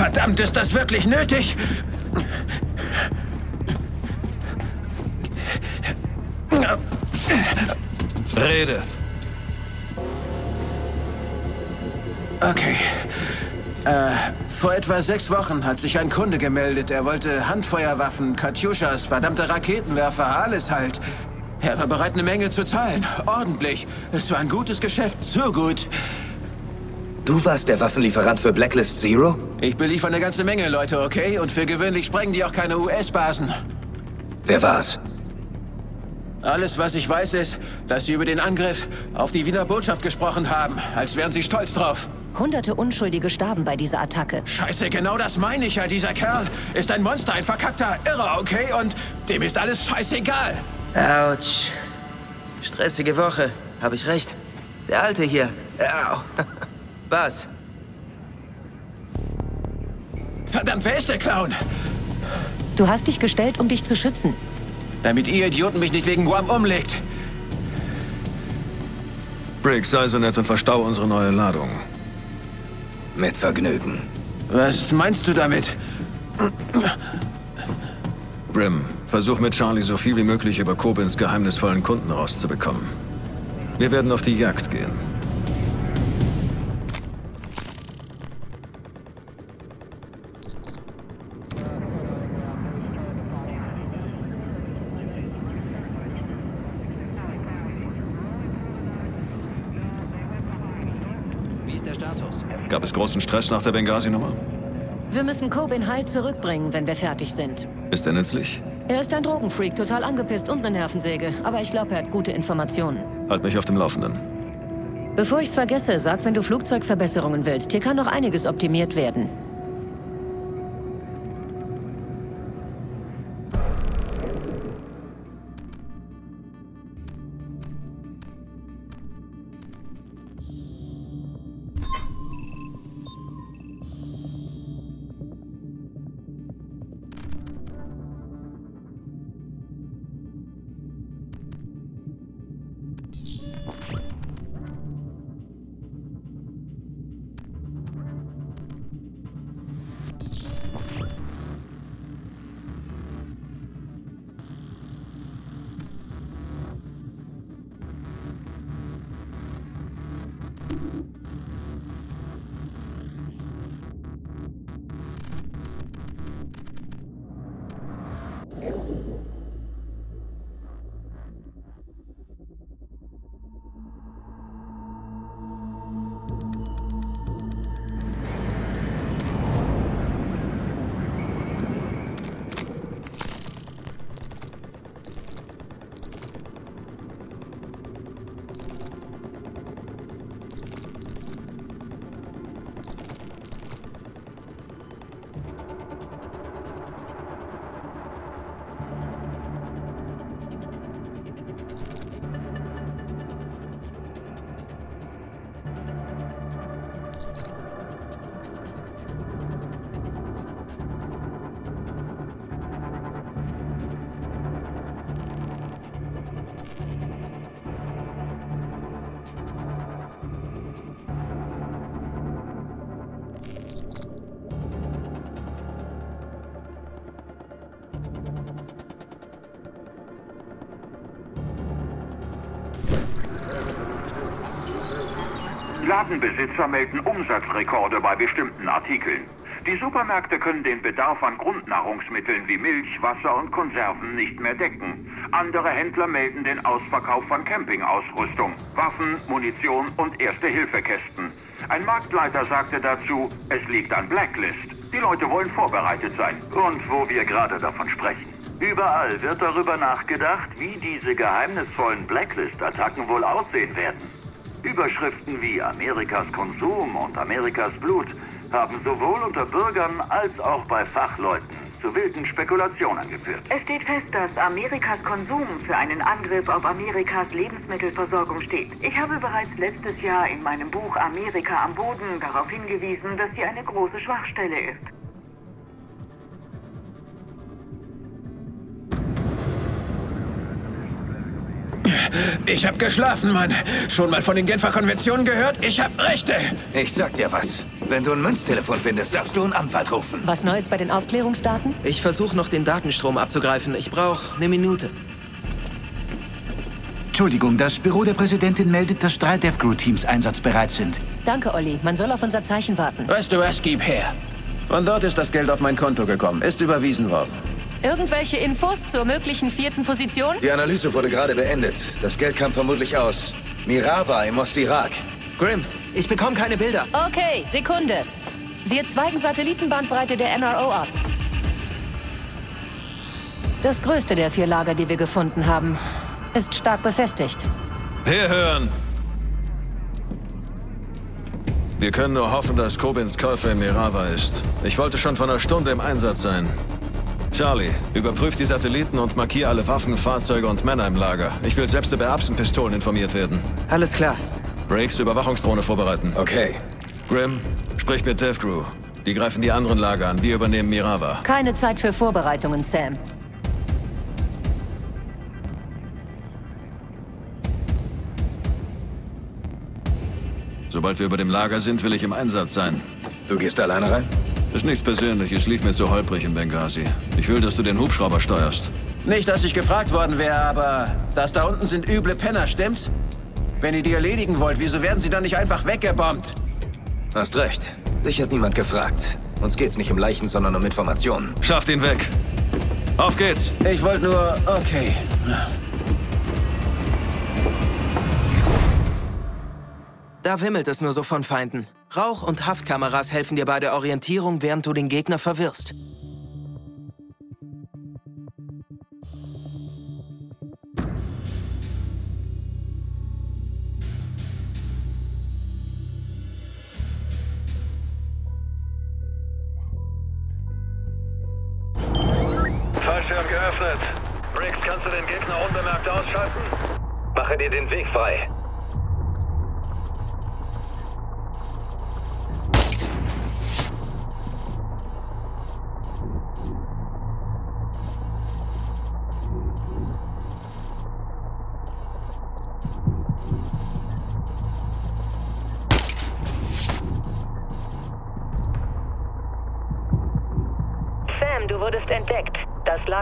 Verdammt, ist das wirklich nötig? Rede. Okay. Äh, vor etwa sechs Wochen hat sich ein Kunde gemeldet. Er wollte Handfeuerwaffen, Katjuschas, verdammte Raketenwerfer, alles halt. Er war bereit, eine Menge zu zahlen. Ordentlich. Es war ein gutes Geschäft. So gut. Du warst der Waffenlieferant für Blacklist Zero? Ich beliefer eine ganze Menge Leute, okay? Und für gewöhnlich sprengen die auch keine US-Basen. Wer war's? Alles, was ich weiß, ist, dass sie über den Angriff auf die Wiener Botschaft gesprochen haben, als wären sie stolz drauf. Hunderte Unschuldige starben bei dieser Attacke. Scheiße, genau das meine ich ja. Dieser Kerl ist ein Monster, ein verkackter Irrer, okay? Und dem ist alles scheißegal. Autsch. Stressige Woche. Hab ich recht? Der Alte hier. Au. Was? Verdammt, wer ist der Clown? Du hast dich gestellt, um dich zu schützen. Damit ihr Idioten mich nicht wegen Guam umlegt. Briggs, sei so nett und verstau unsere neue Ladung. Mit Vergnügen. Was meinst du damit? Brim, versuch mit Charlie so viel wie möglich über Kobins geheimnisvollen Kunden rauszubekommen. Wir werden auf die Jagd gehen. Wie ist der Status? Gab es großen Stress nach der Benghazi-Nummer? Wir müssen Coben heil zurückbringen, wenn wir fertig sind. Ist er nützlich? Er ist ein Drogenfreak, total angepisst und eine Nervensäge. Aber ich glaube, er hat gute Informationen. Halt mich auf dem Laufenden. Bevor ich's vergesse, sag, wenn du Flugzeugverbesserungen willst. Hier kann noch einiges optimiert werden. Ladenbesitzer melden Umsatzrekorde bei bestimmten Artikeln. Die Supermärkte können den Bedarf an Grundnahrungsmitteln wie Milch, Wasser und Konserven nicht mehr decken. Andere Händler melden den Ausverkauf von Campingausrüstung, Waffen, Munition und Erste-Hilfe-Kästen. Ein Marktleiter sagte dazu, es liegt an Blacklist. Die Leute wollen vorbereitet sein. Und wo wir gerade davon sprechen. Überall wird darüber nachgedacht, wie diese geheimnisvollen Blacklist-Attacken wohl aussehen werden. Überschriften wie Amerikas Konsum und Amerikas Blut haben sowohl unter Bürgern als auch bei Fachleuten zu wilden Spekulationen geführt. Es steht fest, dass Amerikas Konsum für einen Angriff auf Amerikas Lebensmittelversorgung steht. Ich habe bereits letztes Jahr in meinem Buch Amerika am Boden darauf hingewiesen, dass sie eine große Schwachstelle ist. Ich hab geschlafen, Mann. Schon mal von den Genfer Konventionen gehört? Ich hab Rechte. Ich sag dir was. Wenn du ein Münztelefon findest, darfst du einen Anwalt rufen. Was Neues bei den Aufklärungsdaten? Ich versuche noch den Datenstrom abzugreifen. Ich brauche eine Minute. Entschuldigung, das Büro der Präsidentin meldet, dass drei DevCrew-Teams einsatzbereit sind. Danke, Olli. Man soll auf unser Zeichen warten. Weißt du was, gib her. Von dort ist das Geld auf mein Konto gekommen. Ist überwiesen worden. Irgendwelche Infos zur möglichen vierten Position? Die Analyse wurde gerade beendet. Das Geld kam vermutlich aus Mirava im Ostirak. Grim, ich bekomme keine Bilder. Okay, Sekunde. Wir zweigen Satellitenbandbreite der NRO ab. Das größte der vier Lager, die wir gefunden haben, ist stark befestigt. Herhören! Wir können nur hoffen, dass Kobins Käufer in Mirava ist. Ich wollte schon vor einer Stunde im Einsatz sein. Charlie, überprüf die Satelliten und markier alle Waffen, Fahrzeuge und Männer im Lager. Ich will selbst über Erbsenpistolen informiert werden. Alles klar. Breaks, Überwachungsdrohne vorbereiten. Okay. Grim, sprich mit DevCrew. Die greifen die anderen Lager an. Wir übernehmen Mirava. Keine Zeit für Vorbereitungen, Sam. Sobald wir über dem Lager sind, will ich im Einsatz sein. Du gehst alleine rein? Ist nichts Persönliches, lief mir so holprig in Benghazi. Ich will, dass du den Hubschrauber steuerst. Nicht, dass ich gefragt worden wäre, aber das da unten sind üble Penner, stimmt's? Wenn ihr die erledigen wollt, wieso werden sie dann nicht einfach weggebombt? Hast recht. Dich hat niemand gefragt. Uns geht's nicht um Leichen, sondern um Informationen. Schafft ihn weg! Auf geht's! Ich wollte nur... Okay. Da wimmelt es nur so von Feinden. Rauch- und Haftkameras helfen dir bei der Orientierung, während du den Gegner verwirrst. Fallschirm geöffnet. Briggs, kannst du den Gegner unbemerkt ausschalten? Mache dir den Weg frei.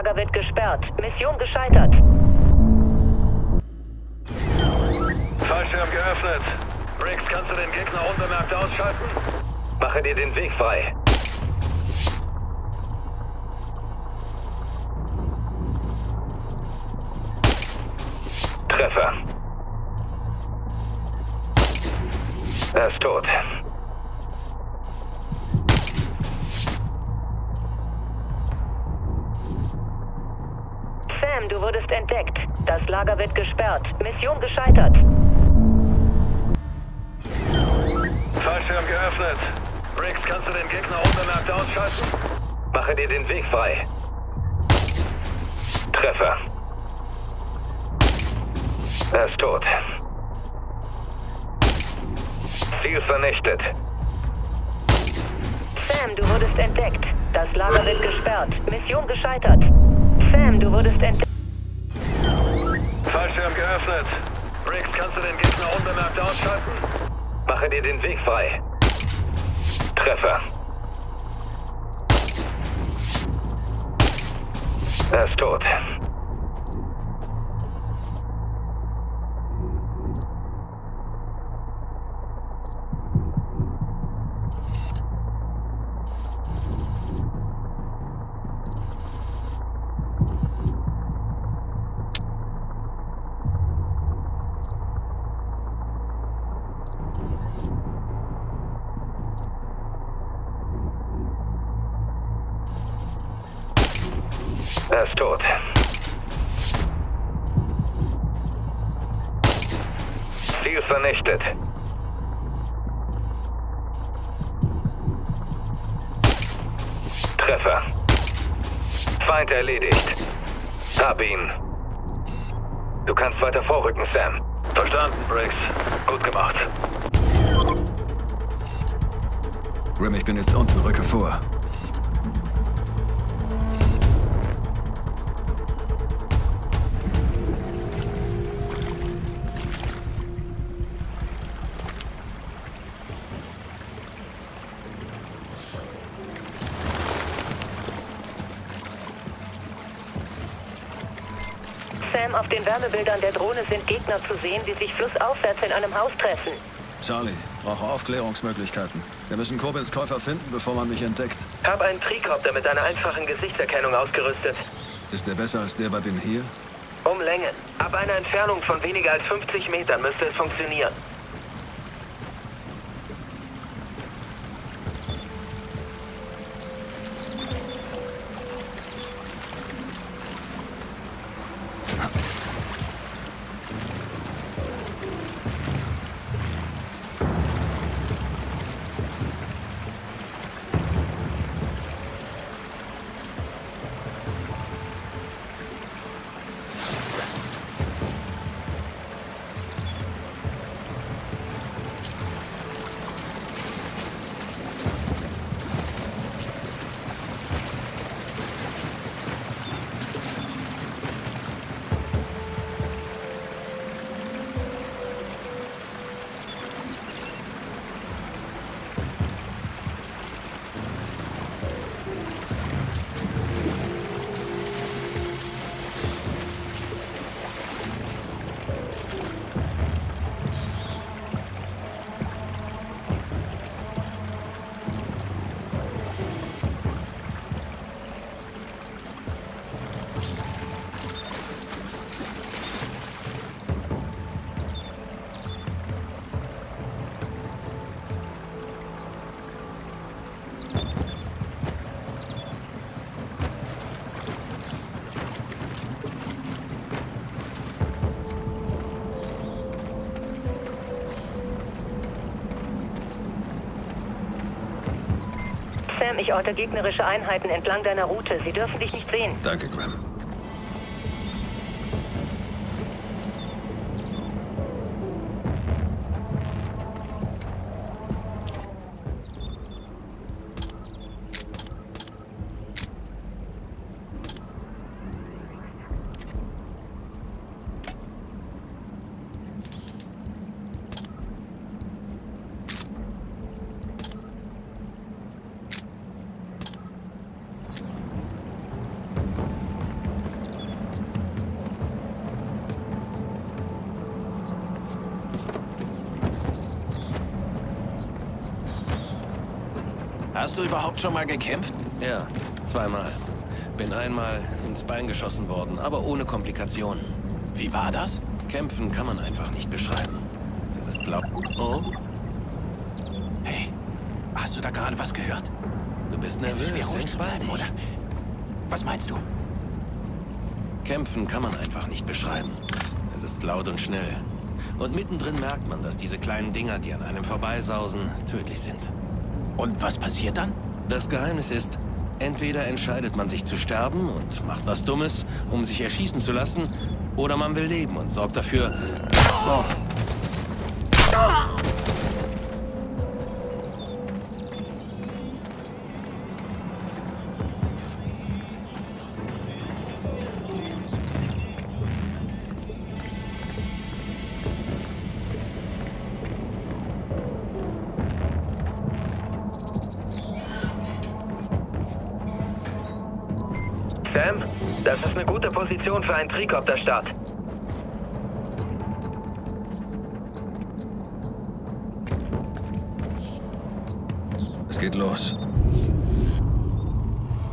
Lager wird gesperrt. Mission gescheitert. Fallschirm geöffnet. Briggs, kannst du den Gegner unbemerkt ausschalten? Mache dir den Weg frei. Sam, du wurdest entdeckt. Das Lager wird gesperrt. Mission gescheitert. Fallschirm geöffnet. Briggs, kannst du den Gegner unbemerkt ausschalten? Mache dir den Weg frei. Treffer. Er ist tot. Ziel vernichtet. Sam, du wurdest entdeckt. Das Lager wird gesperrt. Mission gescheitert. Sam, du wurdest entdeckt. Fallschirm geöffnet. Briggs, kannst du den Gegner unbemerkt ausschalten? Mache dir den Weg frei. Treffer. Er ist tot. Er ist tot. Ziel vernichtet. Treffer. Feind erledigt. Hab ihn. Du kannst weiter vorrücken, Sam. Verstanden, Briggs. Gut gemacht. Grim, ich bin jetzt unten, rücke vor. Auf den Wärmebildern der Drohne sind Gegner zu sehen, die sich flussaufwärts in einem Haus treffen. Charlie, brauche Aufklärungsmöglichkeiten. Wir müssen Kobins Käufer finden, bevor man mich entdeckt. Hab einen Tricopter mit einer einfachen Gesichtserkennung ausgerüstet. Ist der besser als der bei Bin hier? Um Längen. Ab einer Entfernung von weniger als 50 Metern müsste es funktionieren. Ich orte gegnerische Einheiten entlang deiner Route. Sie dürfen dich nicht sehen. Danke, Graham. Hast du überhaupt schon mal gekämpft? Ja, zweimal. Bin einmal ins Bein geschossen worden, aber ohne Komplikationen. Wie war das? Kämpfen kann man einfach nicht beschreiben. Es ist glaub... Oh? Hey, hast du da gerade was gehört? Du bist Es nervös, ist schwer ruhig zu bleiben, oder? Was meinst du? Kämpfen kann man einfach nicht beschreiben. Es ist laut und schnell. Und mittendrin merkt man, dass diese kleinen Dinger, die an einem vorbeisausen, tödlich sind. Und was passiert dann? Das Geheimnis ist, entweder entscheidet man sich zu sterben und macht was Dummes, um sich erschießen zu lassen, oder man will leben und sorgt dafür... Oh. Sam, gute Position für einen Tricopter-Start. Es geht los.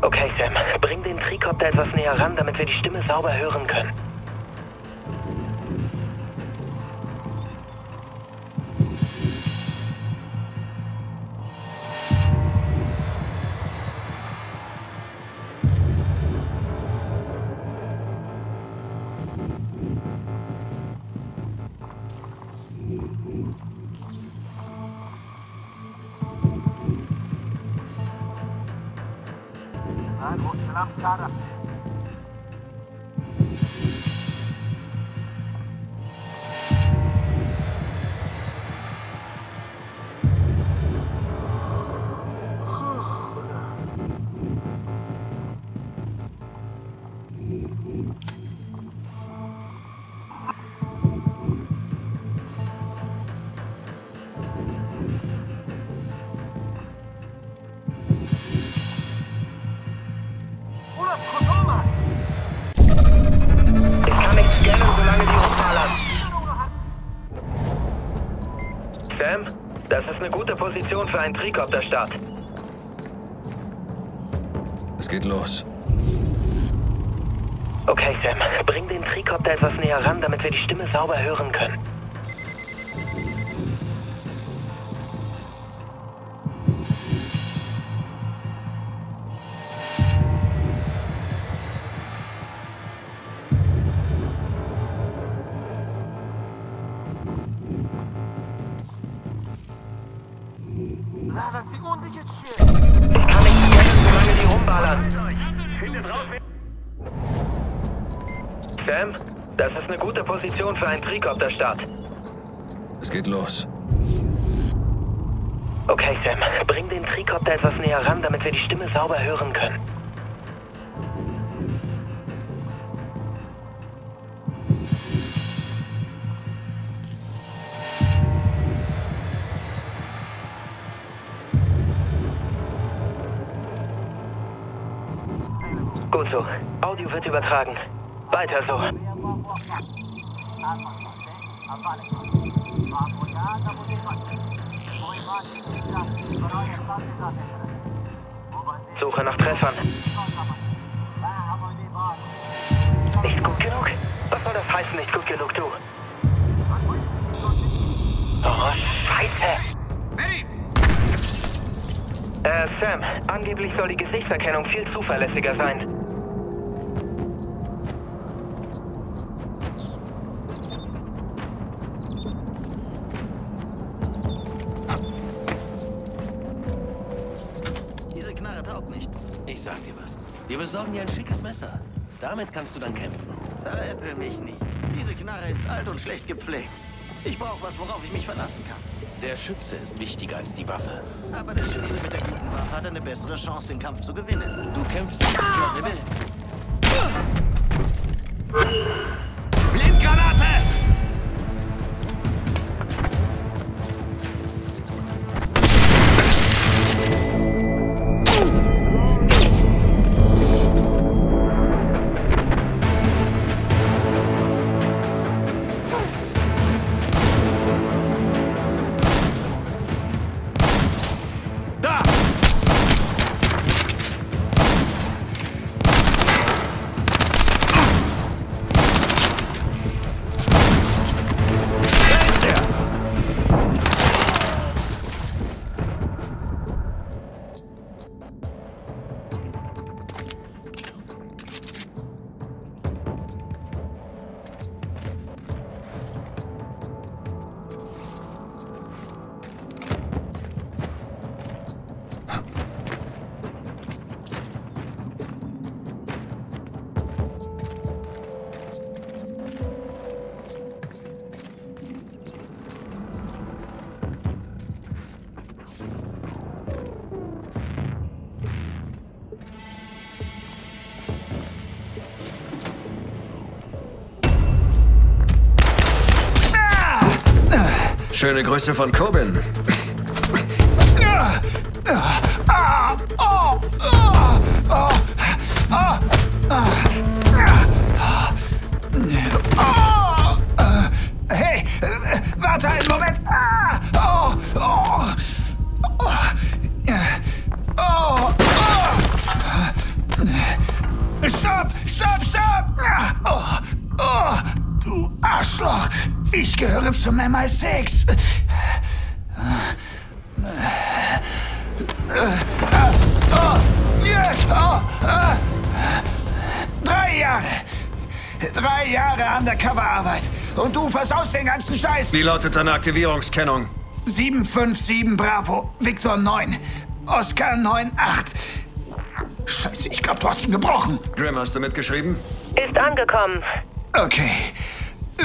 Okay, Sam, bring den Tricopter etwas näher ran, damit wir die Stimme sauber hören können. Eine gute Position für einen Trikopterstart. Es geht los. Okay, Sam. Bring den Trikopter etwas näher ran, damit wir die Stimme sauber hören können. Für einen Trikopterstart. Es geht los. Okay, Sam. Bring den Trikopter etwas näher ran, damit wir die Stimme sauber hören können. Gut so. Audio wird übertragen. Weiter so. Suche nach Treffern. Nicht gut genug? Was soll das heißen, nicht gut genug, du? Oh, Scheiße! Äh, Sam, angeblich soll die Gesichtserkennung viel zuverlässiger sein. Damit kannst du dann kämpfen. Veräppel mich nicht. Diese Knarre ist alt und schlecht gepflegt. Ich brauche was, worauf ich mich verlassen kann. Der Schütze ist wichtiger als die Waffe. Aber der Schütze mit der guten Waffe hat eine bessere Chance, den Kampf zu gewinnen. Du kämpfst. Johnny Schöne Grüße von Corbin. Hey, Gehöre zum MI6. Oh, ja, oh, ah. Drei Jahre. Drei Jahre Undercover-Arbeit. Und du versaust den ganzen Scheiß. Wie lautet deine Aktivierungskennung? 757 Bravo, Victor 9, Oscar 98. Scheiße, ich glaube, du hast ihn gebrochen. Grim, hast du mitgeschrieben? Ist angekommen. Okay.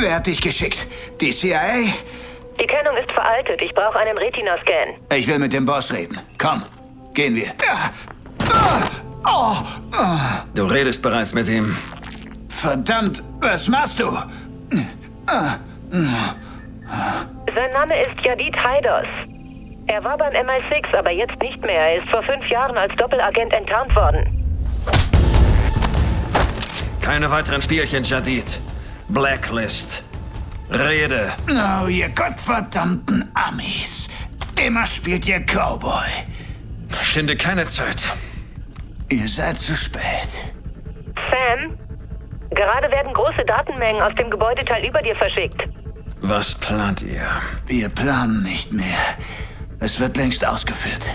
Wer hat dich geschickt? Die CIA? Die Kennung ist veraltet. Ich brauche einen Retina-Scan. Ich will mit dem Boss reden. Komm, gehen wir. Ah, oh, ah. Du redest bereits mit ihm. Verdammt, was machst du? Sein Name ist Yadid Haidos. Er war beim MI6, aber jetzt nicht mehr. Er ist vor fünf Jahren als Doppelagent enttarnt worden. Keine weiteren Spielchen, Jadid. Blacklist. Rede. Oh, ihr gottverdammten Amis. Immer spielt ihr Cowboy. Schinde keine Zeit. Ihr seid zu spät. Sam, gerade werden große Datenmengen aus dem Gebäudeteil über dir verschickt. Was plant ihr? Wir planen nicht mehr. Es wird längst ausgeführt.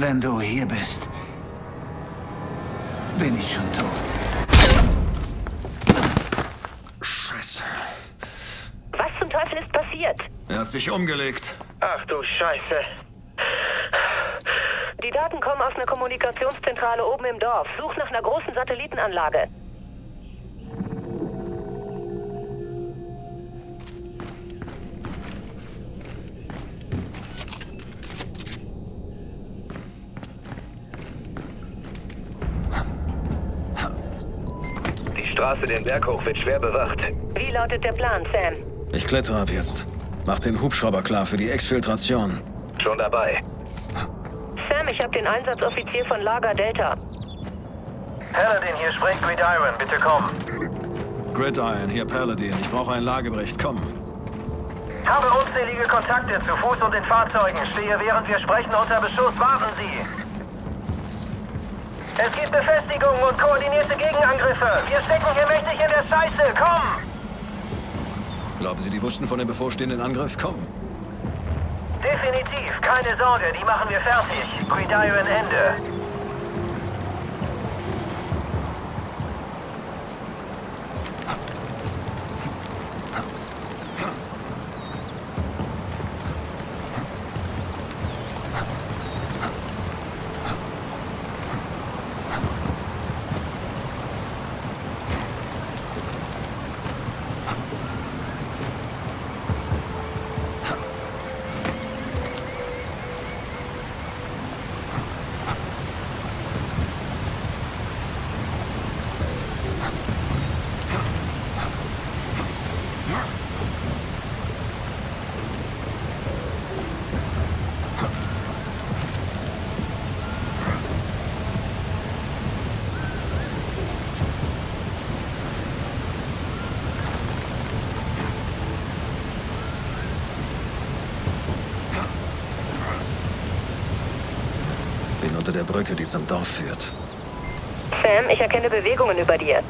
Wenn du hier bist, bin ich schon tot. Scheiße. Was zum Teufel ist passiert? Er hat sich umgelegt. Ach du Scheiße. Die Daten kommen aus einer Kommunikationszentrale oben im Dorf. Such nach einer großen Satellitenanlage. Straße den Berg hoch wird schwer bewacht. Wie lautet der Plan, Sam? Ich klettere ab jetzt. Mach den Hubschrauber klar für die Exfiltration. Schon dabei. Sam, ich habe den Einsatzoffizier von Lager Delta. Paladin, hier spricht Gridiron. Bitte komm. Gridiron, hier Paladin. Ich brauche einen Lagebericht. Komm. Habe unzählige Kontakte zu Fuß und in Fahrzeugen. Stehe während wir sprechen unter Beschuss. Warten Sie. Es gibt Befestigungen und koordinierte Gegenangriffe. Wir stecken hier mächtig in der Scheiße. Komm! Glauben Sie, die wussten von dem bevorstehenden Angriff? Komm. Definitiv. Keine Sorge. Die machen wir fertig. Gridiron Ende. Bin unter der Brücke, die zum Dorf führt. Sam, ich erkenne Bewegungen über dir.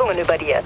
Bewegungen über dir.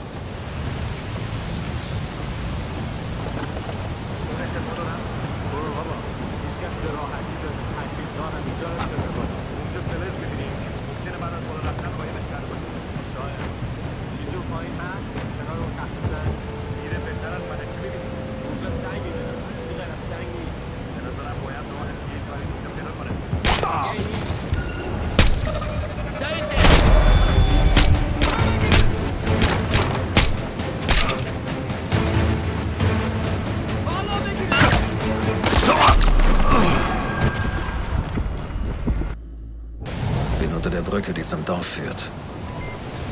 Brücke, die zum Dorf führt.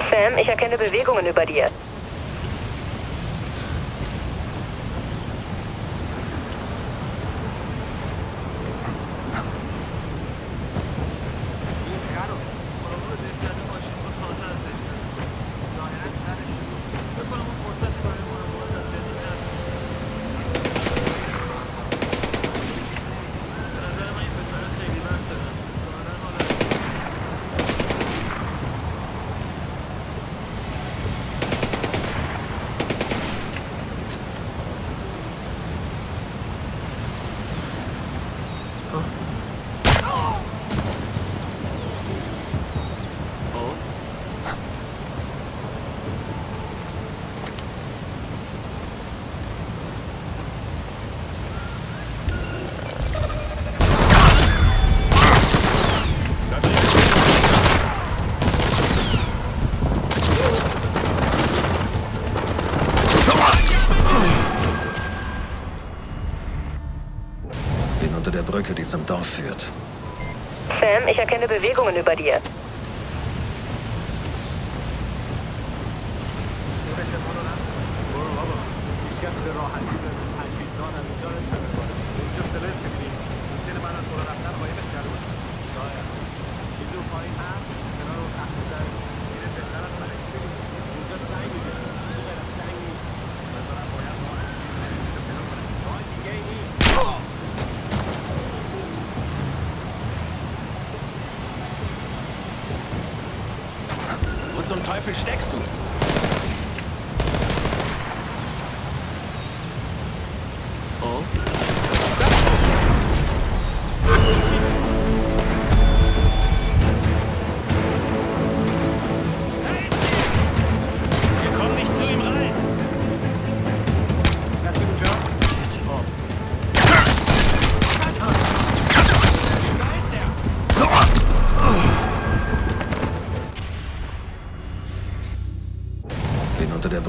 Sam, ich erkenne Bewegungen über dir. Brücke, die zum Dorf führt. Sam, ich erkenne Bewegungen über dir.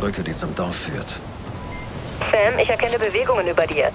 Brücke, die zum Dorf führt. Sam, ich erkenne Bewegungen über dir.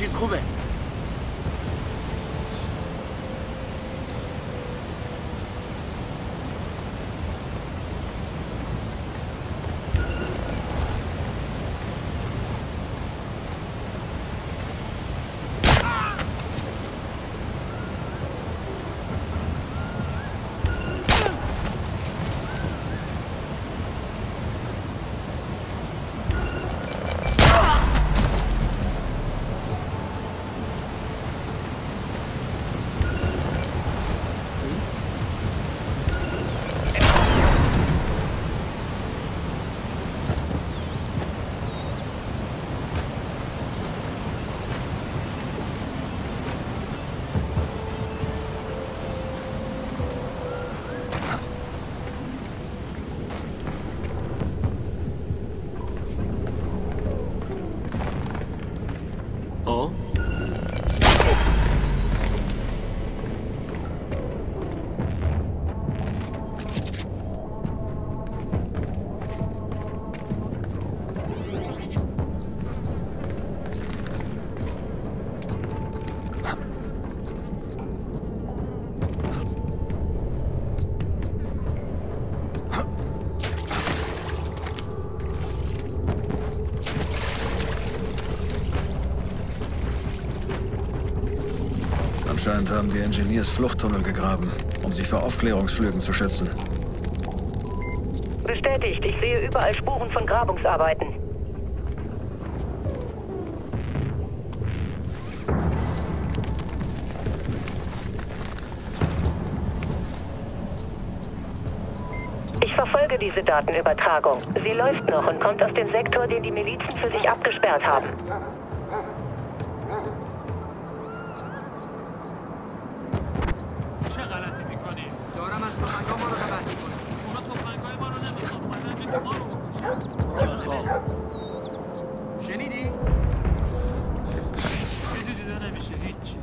je trouvais. Anscheinend haben die Engineers Fluchttunnel gegraben, um sich vor Aufklärungsflügen zu schützen. Bestätigt, ich sehe überall Spuren von Grabungsarbeiten. Ich verfolge diese Datenübertragung. Sie läuft noch und kommt aus dem Sektor, den die Milizen für sich abgesperrt haben. دارم از تفنگا ما رو خبر می‌کنم اونا تفنگای ما رو نمی‌خوان اومدن جدی ما رو بکشن شنیدی؟ چیزی دیده نمیشه هیچی.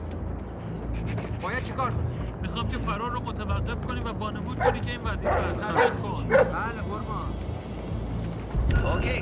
باید چیکار کنیم؟ می‌خوام که فرار رو متوقف کنی و بانمود کنی که این وظیفه از حرکت کن. بله قربان. اوکی.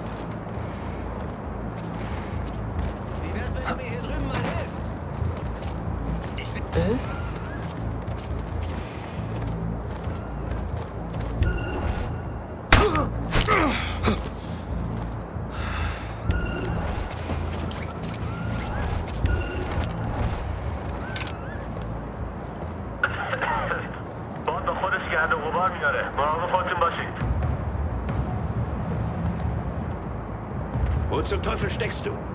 zum Teufel steckst du?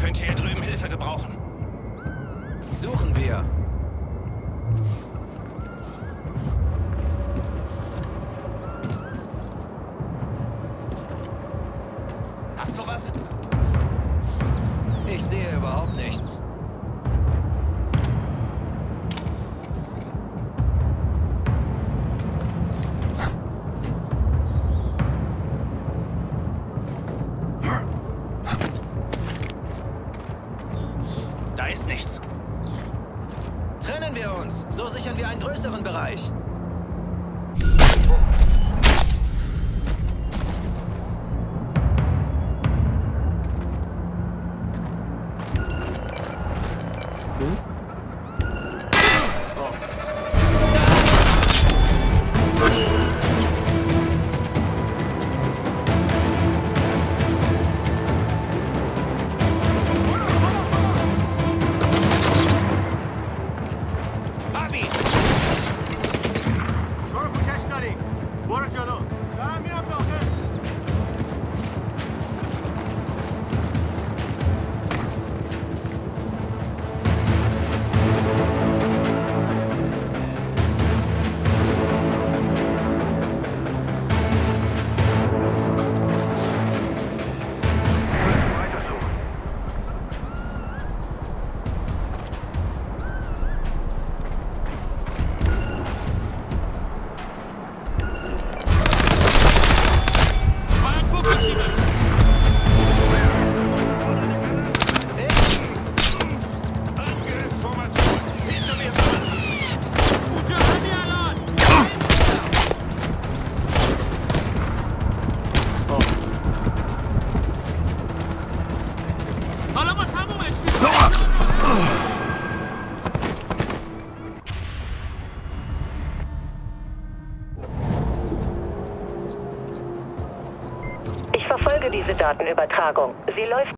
Könnte hier drüben Hilfe gebrauchen. Suchen wir. Datenübertragung. Sie läuft